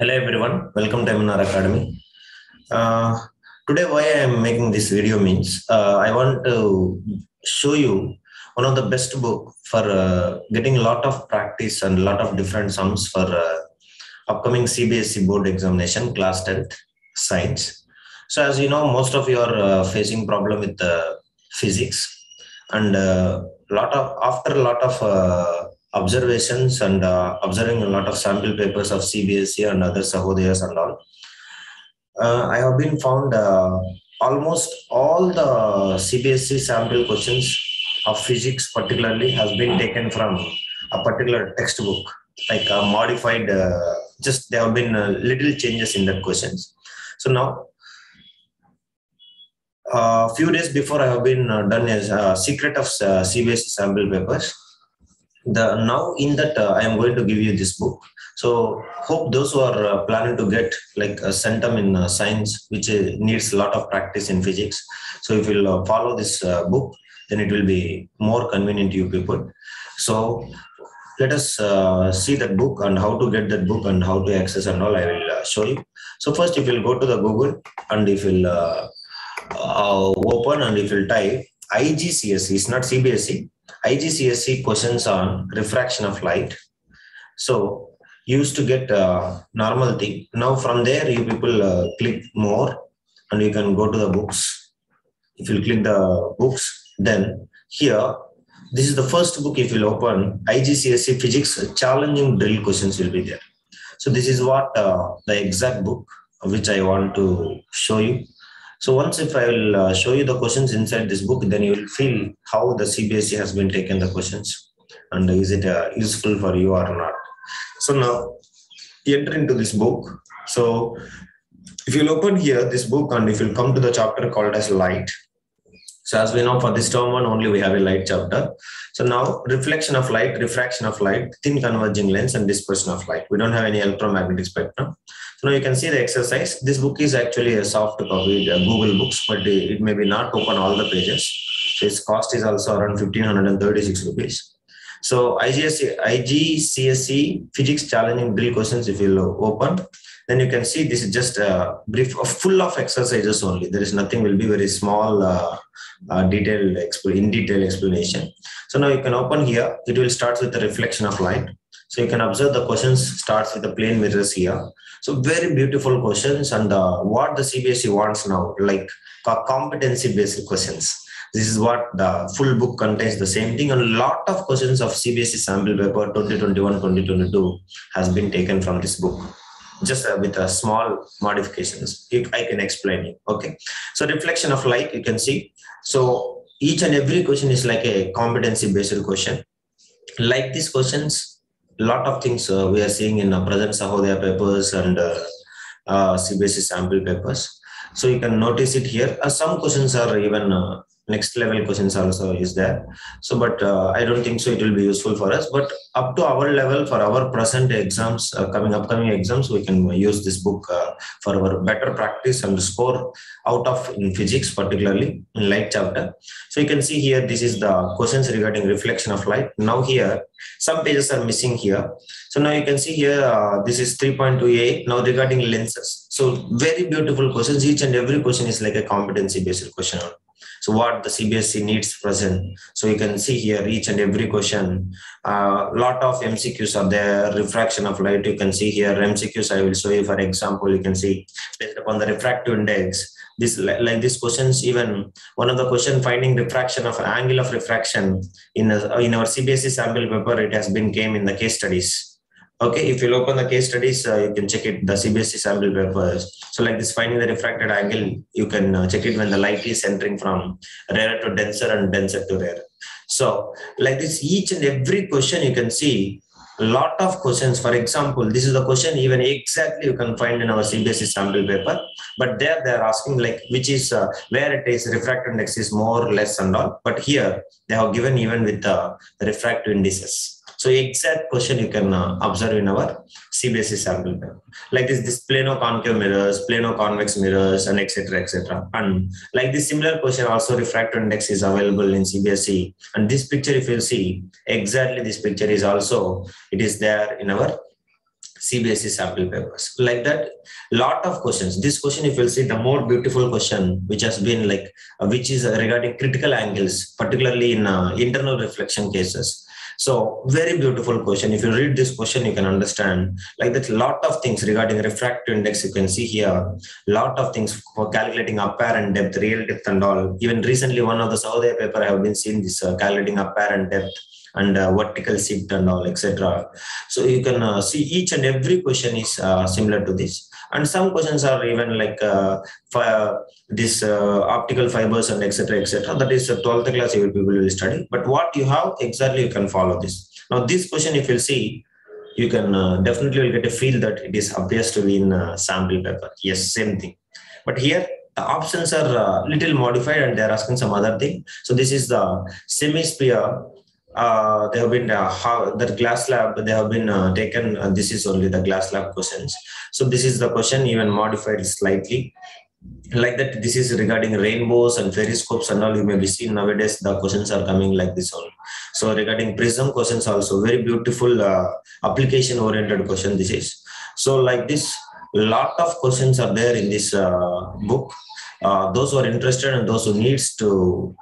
Hello everyone, welcome to MNR Academy. Uh, today why I am making this video means uh, I want to show you one of the best book for uh, getting a lot of practice and a lot of different sums for uh, upcoming CBSE board examination class 10th science. So as you know, most of you are uh, facing problem with uh, physics and lot of after a lot of observations and uh, observing a lot of sample papers of CBSE and other Sahodayas and all, uh, I have been found uh, almost all the CBSE sample questions of physics particularly has been taken from a particular textbook, like a modified, uh, just there have been uh, little changes in the questions. So now a few days before I have been uh, done as a secret of uh, CBSE sample papers. The now in that uh, I am going to give you this book. So hope those who are uh, planning to get like a centum in uh, science, which uh, needs a lot of practice in physics. So if you will follow this uh, book, then it will be more convenient to you people. So let us uh, see that book and how to get that book and how to access and all I will uh, show you. So first if you'll go to the Google and if you'll uh, uh, open and if you'll type IGCSE, it's not CBSE, IGCSE questions on refraction of light. So used to get a normal thing. Now from there, you people uh, click more and you can go to the books. If you click the books, then here, this is the first book if you open IGCSE physics challenging drill questions will be there. So this is what uh, the exact book which I want to show you. So once if I will uh, show you the questions inside this book, then you will feel how the CBSE has been taken the questions and is it uh, useful for you or not. So now enter into this book. So if you'll open here this book and if you'll come to the chapter called as light. So as we know for this term one only we have a light chapter. So now reflection of light, refraction of light, thin converging lens and dispersion of light. We don't have any electromagnetic spectrum. So now you can see the exercise. This book is actually a soft copy, Google Books, but it may be not open all the pages. So its cost is also around 1536 rupees. So IGSC, IGCSE physics challenging drill questions, if you open, then you can see this is just a brief, full of exercises only. There is nothing will be very small, uh, uh, detailed, in detail explanation. So now you can open here. It will start with the reflection of light. So you can observe the questions starts with the plane mirrors here. So very beautiful questions and uh, what the CBSE wants now, like competency based questions. This is what the full book contains the same thing. And a lot of questions of CBSE sample paper 2021-2022 has been taken from this book. Just uh, with a small modifications, if I can explain it. Okay. So reflection of light, you can see. So each and every question is like a competency based question. Like these questions, lot of things uh, we are seeing in uh, present Sahodaya papers and uh, uh, CBSE sample papers. So you can notice it here. Uh, some questions are even uh, next level questions also is there. So, but uh, I don't think so it will be useful for us. But up to our level for our present exams, uh, coming upcoming exams, we can use this book uh, for our better practice and score out of in physics, particularly in light chapter. So you can see here, this is the questions regarding reflection of light. Now here, some pages are missing here. So now you can see here, uh, this is 3.2a. Now regarding lenses. So very beautiful questions. Each and every question is like a competency based question. So what the CBSE needs present. So you can see here each and every question. A uh, lot of MCQs are there. Refraction of light. You can see here MCQs. I will show you. For example, you can see based upon the refractive index. This like these questions. Even one of the question finding refraction of angle of refraction in a, in our CBSE sample paper. It has been came in the case studies. Okay, if you open the case studies, uh, you can check it, the CBSE sample papers. So like this finding the refracted angle, you can uh, check it when the light is entering from rarer to denser and denser to rarer. So like this, each and every question you can see a lot of questions. For example, this is the question even exactly you can find in our CBSE sample paper, but there they're asking like which is uh, where it is refractive index is more, less and all. But here they have given even with the refractive indices. So exact question you can uh, observe in our CBSE sample paper. Like this, this plano concave mirrors, plano convex mirrors, and etc. etc. And like this similar question also refractive index is available in CBSE. And this picture, if you see, exactly this picture is also it is there in our CBSE sample papers. Like that, lot of questions. This question, if you'll see, the more beautiful question, which has been like, uh, which is regarding critical angles, particularly in uh, internal reflection cases. So very beautiful question. If you read this question, you can understand like that lot of things regarding refractive index. You can see here, lot of things for calculating apparent depth, real depth and all. Even recently, one of the Sahodaya paper I have been seeing this uh, calculating apparent depth and uh, vertical shift and all etc so you can uh, see each and every question is uh, similar to this. And some questions are even like uh, this uh, optical fibers and etc etc that is 12th class you will, will study but what you have exactly you can follow this. Now this question if you see you can uh, definitely will get a feel that it is appears to be in sample paper. Yes same thing. But here the options are uh, little modified and they're asking some other thing. So this is the semi-sphere uh, they have been uh, how the glass slab they have been uh, taken uh, this is only the glass slab questions. So this is the question even modified slightly. Like that this is regarding rainbows and periscopes and all you may be seen nowadays the questions are coming like this only. So regarding prism questions also very beautiful uh, application oriented question this is. So like this lot of questions are there in this uh, book. Those who are interested and those who needs to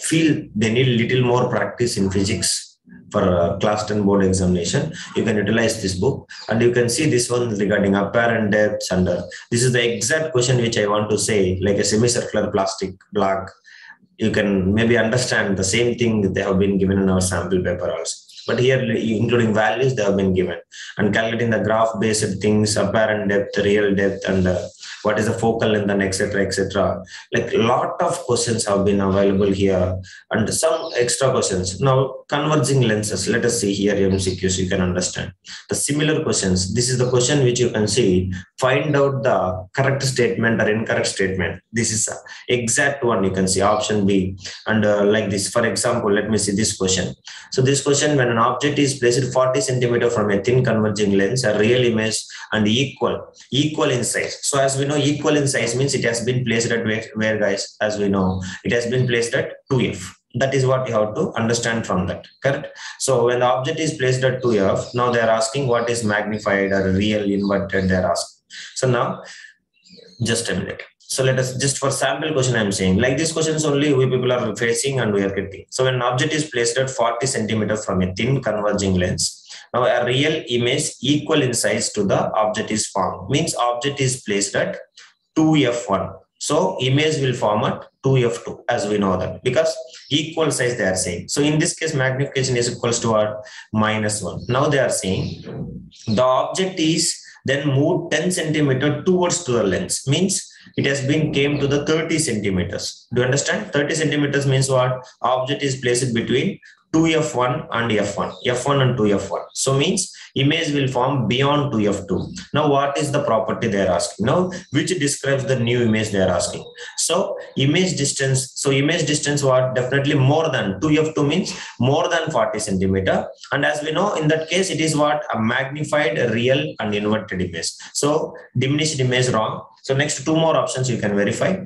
feel they need little more practice in physics for a class 10 board examination, you can utilize this book and you can see this one regarding apparent depths and uh, this is the exact question which I want to say like a semicircular plastic block. You can maybe understand the same thing they have been given in our sample paper also. But here, including values, they have been given. And calculating the graph based things, apparent depth, real depth, and uh, what is the focal length and etc etc like a lot of questions have been available here. And some extra questions. Now converging lenses. Let us see here mcqs you can understand. The similar questions. This is the question which you can see find out the correct statement or incorrect statement. This is exact one you can see option b. And uh, like this for example let me see this question. So this question when an object is placed 40 centimeter from a thin converging lens a real image and equal equal in size. So as we know equal in size means it has been placed at where, where guys? As we know it has been placed at 2f that is what you have to understand from that correct? So when the object is placed at 2f now they are asking what is magnified or real inverted they are asking so now just a minute so let us just for sample question i'm saying like these questions only we people are facing and we are getting so when an object is placed at 40 centimeter from a thin converging lens now a real image equal in size to the object is formed. Means object is placed at 2f1. So image will form at 2f2 as we know that because equal size they are saying. So in this case magnification is equals to what? Minus 1. Now they are saying the object is then move 10 centimeter towards to the lens means it has been came to the 30 centimeters. Do you understand? 30 centimeters means what? Object is placed between 2f1 and f1 f1 and 2f1 so means image will form beyond 2f2 now what is the property they are asking? Now which describes the new image they are asking? So image distance so image distance what definitely more than 2f2 means more than 40 centimeter. And as we know in that case it is what? A magnified real and inverted image. So diminished image wrong. So next two more options you can verify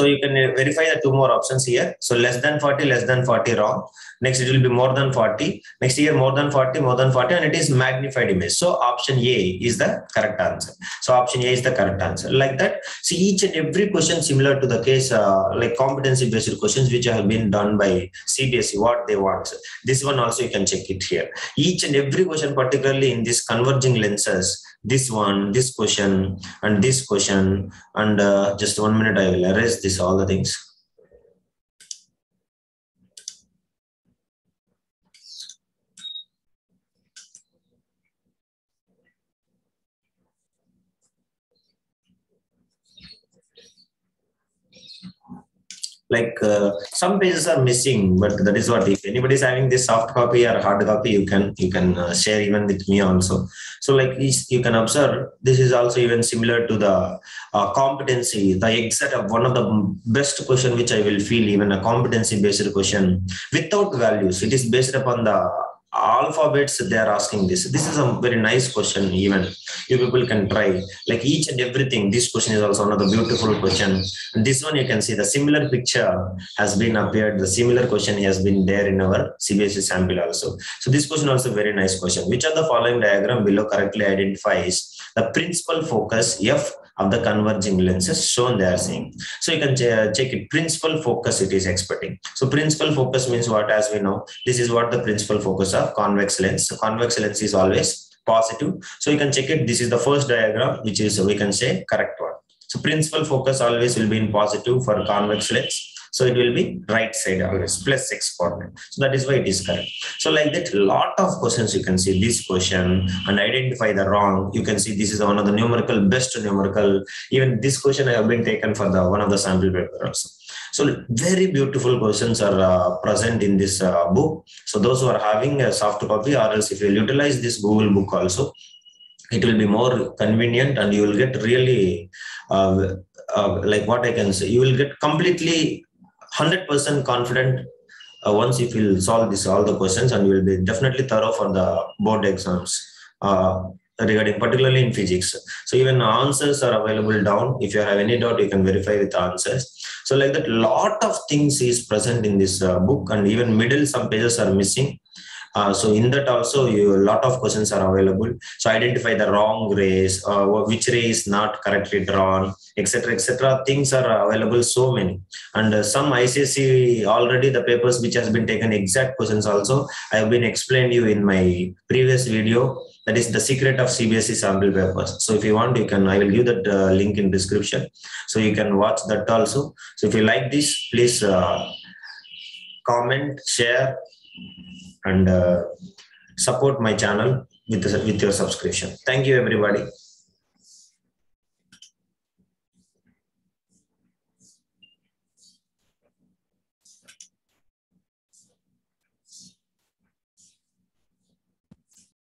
so you can verify the two more options here. So less than 40, less than 40 wrong. Next, it will be more than 40. Next year, more than 40, more than 40, and it is magnified image. So option A is the correct answer. So option A is the correct answer. Like that, see each and every question similar to the case, uh, like competency based questions, which have been done by CBSE, what they want. This one also you can check it here. Each and every question, particularly in this converging lenses, this one, this question, and this question. And uh, just one minute, I will erase this, all the things. Like uh, some pages are missing but that is what if anybody is having this soft copy or hard copy you can you can uh, share even with me also. So like you can observe this is also even similar to the uh, competency the exact of one of the best question which i will feel even a competency based question without values. It is based upon the alphabets they are asking this. This is a very nice question even. You people can try. Like each and everything this question is also another beautiful question. And this one you can see the similar picture has been appeared. The similar question has been there in our cbse sample also. So this question also very nice question. Which of the following diagram below correctly identifies the principal focus f of the converging lenses shown they are saying. So you can ch- check it. Principal focus it is expecting. So principal focus means what? As we know, this is what the principal focus of convex lens. So convex lens is always positive. So you can check it. This is the first diagram, which is we can say correct one. So principal focus always will be in positive for convex lens. So it will be right side always plus x coordinate. So that is why it is correct. So like that, lot of questions you can see this question and identify the wrong. You can see this is one of the numerical best numerical. Even this question I have been taken for the one of the sample paper also. So very beautiful questions are uh, present in this uh, book. So those who are having a soft copy or else if you utilize this Google book also, it will be more convenient and you will get really uh, uh, like what I can say, you will get completely 100% confident uh, once if you solve this all the questions and you will be definitely thorough for the board exams uh, regarding particularly in physics. So even answers are available down. If you have any doubt you can verify with answers. So like that lot of things is present in this uh, book and even middle some pages are missing uh, so in that also you a lot of questions are available. So identify the wrong rays uh, which ray is not correctly drawn etc etc things are available so many. And uh, some icse already the papers which has been taken exact questions also i have been explained you in my previous video. That is the secret of cbse sample papers. So if you want you can i will give that uh, link in description. So you can watch that also. So if you like this please uh, comment share and uh, support my channel with, with your subscription. Thank you, everybody.